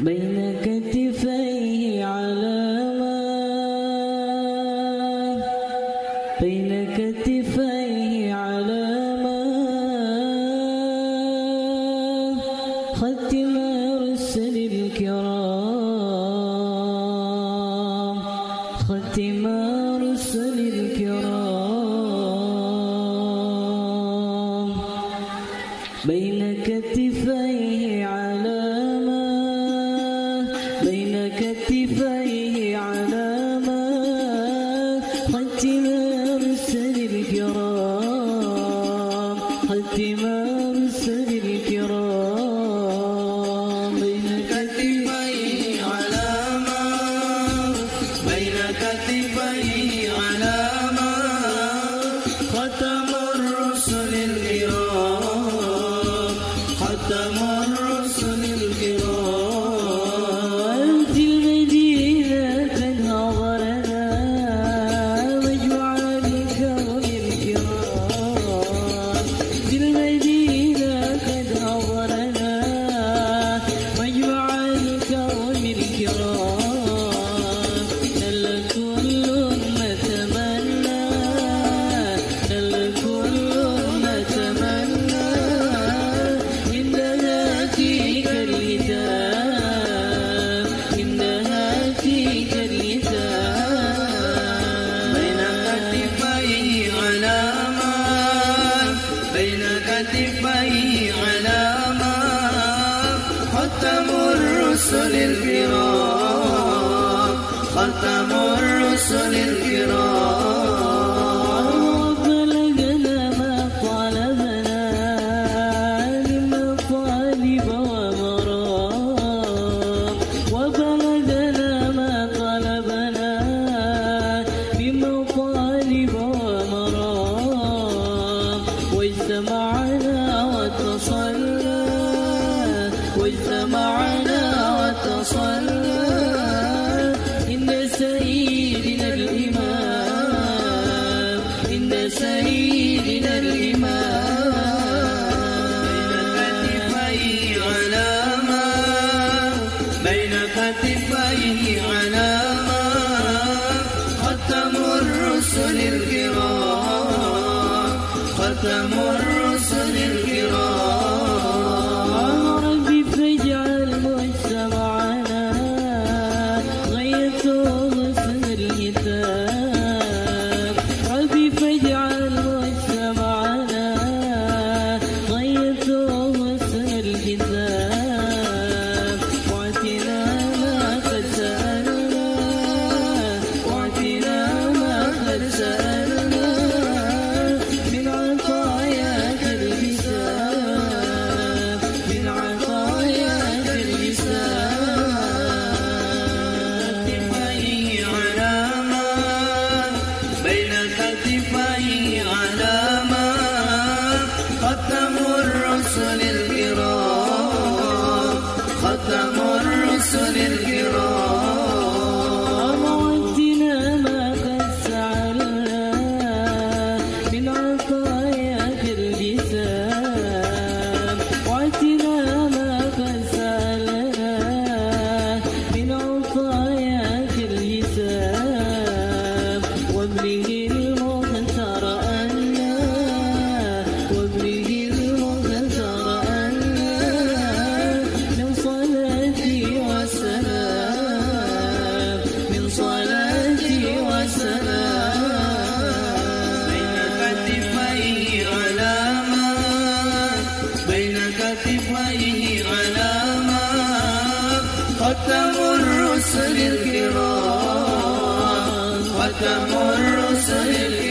بين كتفيه علامة بين كتفيه علامة ختم رسل الكرام ختم رسل الكرام. بين كتفيه كتفيه علاما ختم الرسل الكرام ختم الرسل الكرام. واجتمعنا واتصلنا إن سيدنا الإمام إن سيدنا الإمام. بين كتفي علامة بين كتفيه علامة ختم الرسل الكرام ختم الرسل في فضيه الرسل الكرام. ختم الرسل الكرام.